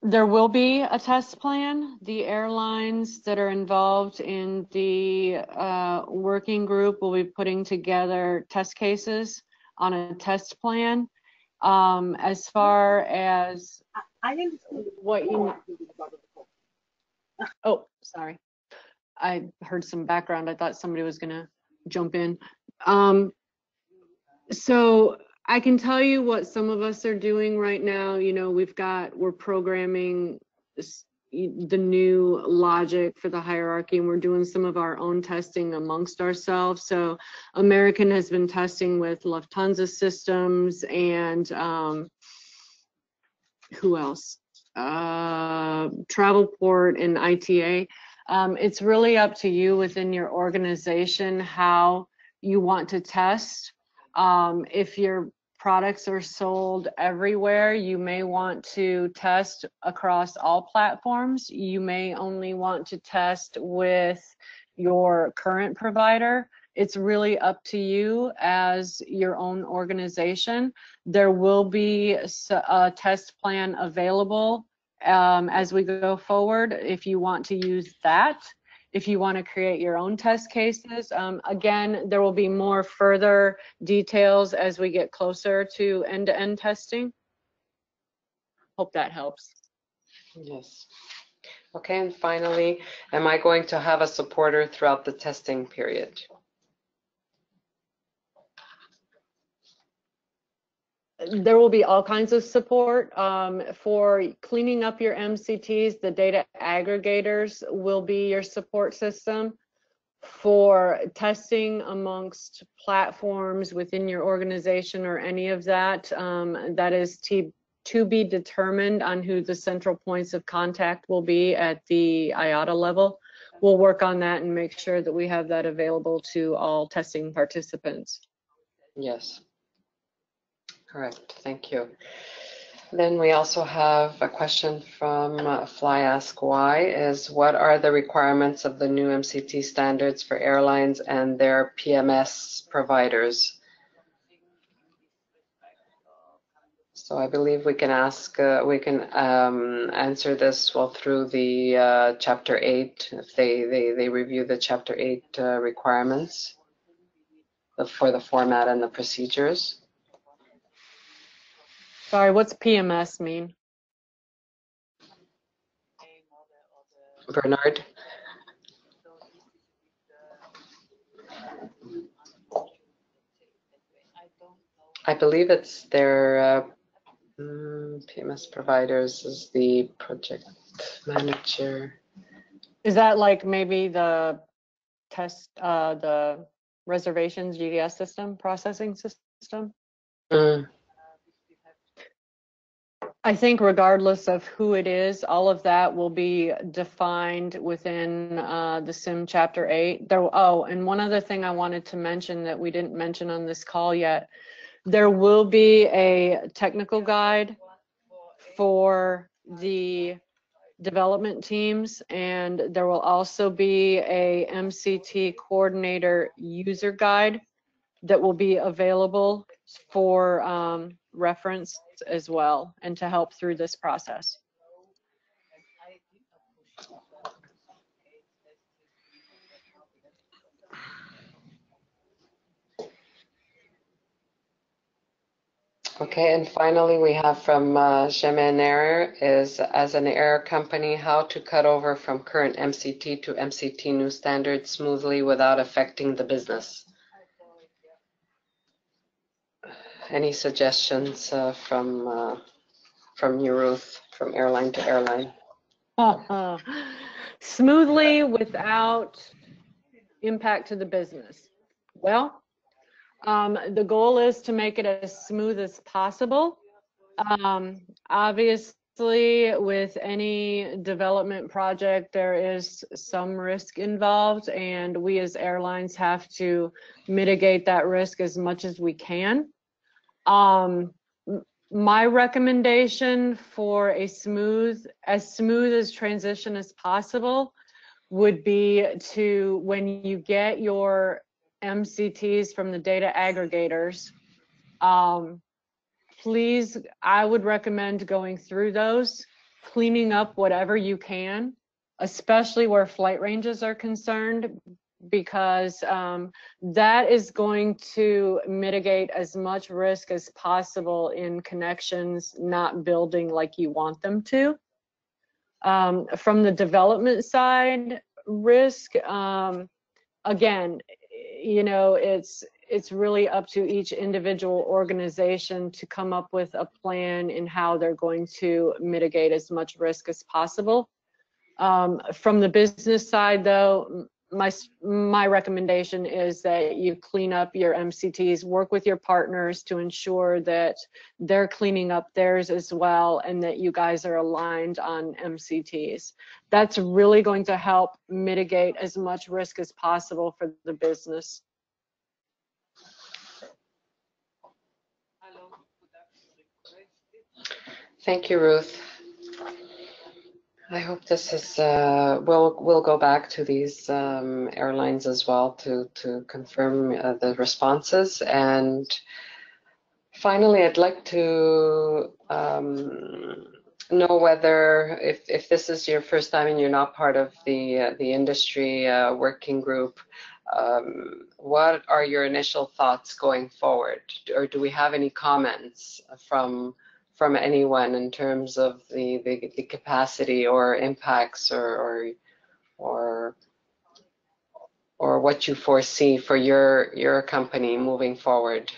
there will be a test plan. The airlines that are involved in the uh, working group will be putting together test cases on a test plan. Um, as far as I think what you Oh, sorry. I heard some background. I thought somebody was gonna jump in. Um, so I can tell you what some of us are doing right now. You know, we've got, we're programming s- y- the new logic for the hierarchy and we're doing some of our own testing amongst ourselves. So American has been testing with Lufthansa systems and um, who else? Uh, Travelport and ITA. Um, it's really up to you within your organization how you want to test. Um, if your products are sold everywhere, you may want to test across all platforms. You may only want to test with your current provider. It's really up to you as your own organization. There will be a test plan available um, as we go forward if you want to use that. If you want to create your own test cases, um, again, there will be more further details as we get closer to end-to-end testing. Hope that helps. Yes. Okay, and finally, am I going to have a supporter throughout the testing period? There will be all kinds of support um, for cleaning up your MCTs. The data aggregators will be your support system for testing amongst platforms within your organization or any of that. Um, that is to, to be determined on who the central points of contact will be at the IATA level. We'll work on that and make sure that we have that available to all testing participants. Yes. Correct, thank you. Then we also have a question from uh, Fly Ask Why is what are the requirements of the new MCT standards for airlines and their PMS providers? So I believe we can ask, uh, we can um, answer this well through the uh, chapter eight, if they, they, they review the chapter eight uh, requirements for the format and the procedures. Sorry, what's PMS mean? Bernard? I believe it's their uh, mm, PMS providers is the project manager. Is that like maybe the test, uh, the reservations GDS system, processing system? Mm, I think regardless of who it is, all of that will be defined within uh, the SSIM Chapter 8. There, oh, and one other thing I wanted to mention that we didn't mention on this call yet, there will be a technical guide for the development teams, and there will also be a MCT coordinator user guide that will be available for um, reference as well and to help through this process. Okay, and finally, we have from uh, Gemener is as an air company, how to cut over from current MCT to MCT new standards smoothly without affecting the business. Any suggestions uh, from uh, from you, Ruth, from airline to airline? [LAUGHS] Smoothly without impact to the business. Well, um, the goal is to make it as smooth as possible. Um, obviously, with any development project, there is some risk involved, and we as airlines have to mitigate that risk as much as we can. Um, my recommendation for a smooth, as smooth as transition as possible would be to, when you get your MCTs from the data aggregators, um, please, I would recommend going through those, cleaning up whatever you can, especially where flight ranges are concerned, because um, that is going to mitigate as much risk as possible in connections not building like you want them to. Um, from the development side, risk, um, again, you know, it's it's really up to each individual organization to come up with a plan in how they're going to mitigate as much risk as possible. Um, from the business side, though, my my recommendation is that you clean up your MCTs, work with your partners to ensure that they're cleaning up theirs as well, and that you guys are aligned on MCTs. That's really going to help mitigate as much risk as possible for the business. Thank you, Ruth. I hope this is, uh, we'll, we'll go back to these um, airlines as well to, to confirm uh, the responses. And finally, I'd like to um, know whether, if, if this is your first time and you're not part of the, uh, the industry uh, working group, um, what are your initial thoughts going forward? Or do we have any comments from from anyone in terms of the, the, the capacity or impacts or, or or or what you foresee for your your company moving forward.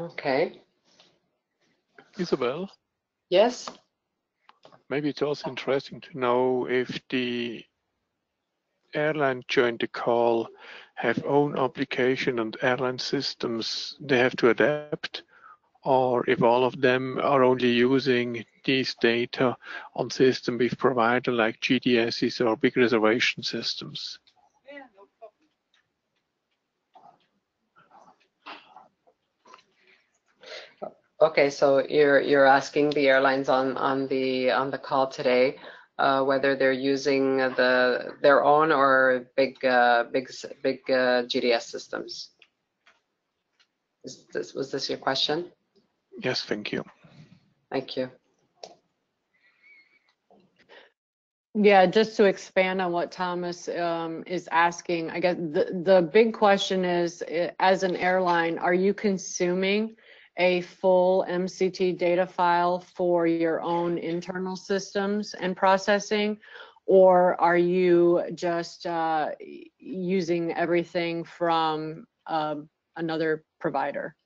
Okay. Isabel, Yes. maybe it's also interesting to know if the airline joined the call have own application and airline systems they have to adapt, or if all of them are only using these data on system with provider like GDSs or big reservation systems. Okay, so you're you're asking the airlines on on the on the call today uh, whether they're using the their own or big uh, big big uh, GDS systems. Is this was this your question? Yes, thank you. Thank you. Yeah, just to expand on what Thomas um, is asking, I guess the, the big question is, eh, as an airline, are you consuming a full MCT data file for your own internal systems and processing? Or are you just uh, using everything from uh, another provider?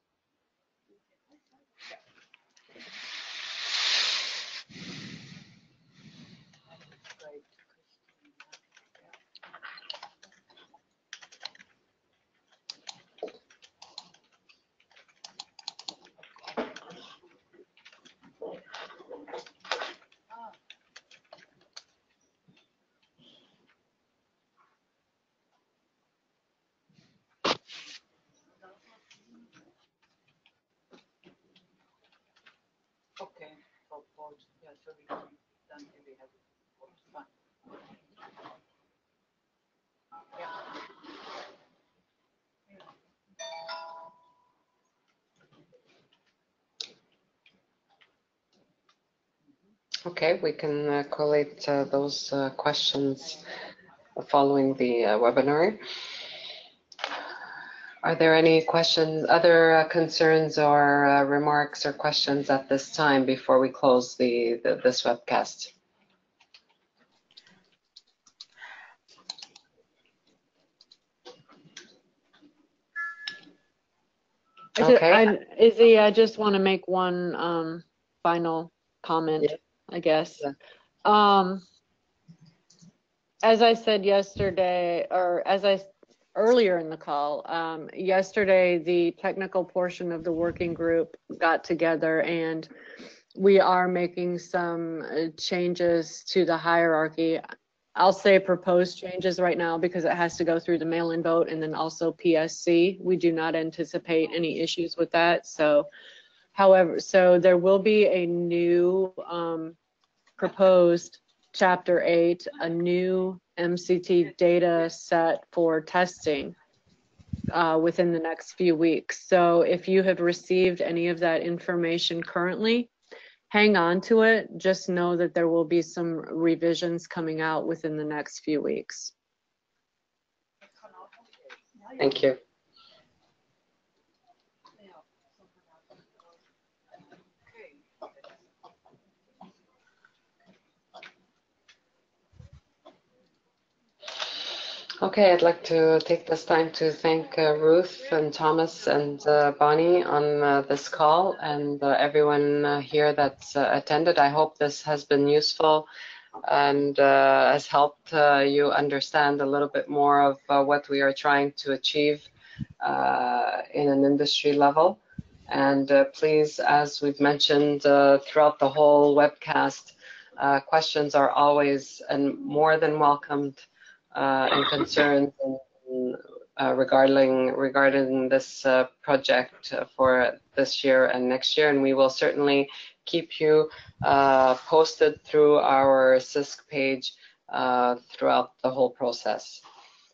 Okay, we can uh, collate uh, those uh, questions following the uh, webinar. Are there any questions, other uh, concerns or uh, remarks or questions at this time before we close the, the this webcast? Okay. I- Izzy, I just want to make one um, final comment, Yeah. I guess. Yeah. Um, as I said yesterday, or as I earlier in the call, um, yesterday the technical portion of the working group got together and we are making some uh, changes to the hierarchy. I'll say proposed changes right now because it has to go through the mail-in vote and then also PSC. We do not anticipate any issues with that. So, however, so there will be a new um, proposed chapter eight, a new MCT data set for testing uh, within the next few weeks. So if you have received any of that information currently, hang on to it. Just know that there will be some revisions coming out within the next few weeks. Thank you. Okay, I'd like to take this time to thank uh, Ruth and Thomas and uh, Bonnie on uh, this call and uh, everyone uh, here that's uh, attended. I hope this has been useful and has helped you understand a little bit more of what we are trying to achieve in an industry level. And please, as we've mentioned throughout the whole webcast, questions are always and more than welcomed uh, and concerns uh, regarding regarding this uh, project for this year and next year, and we will certainly keep you posted through our SISC page throughout the whole process.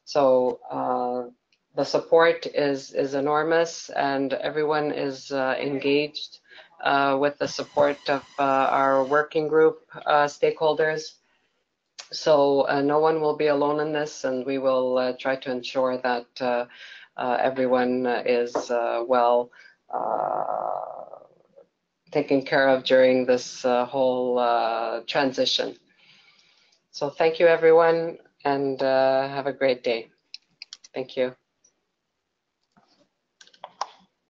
So the support is is enormous, and everyone is engaged uh, with the support of uh, our working group uh, stakeholders. So uh, no one will be alone in this, and we will uh, try to ensure that uh, uh everyone is uh, well taken care of during this whole transition. So thank you, everyone, and have a great day. Thank you.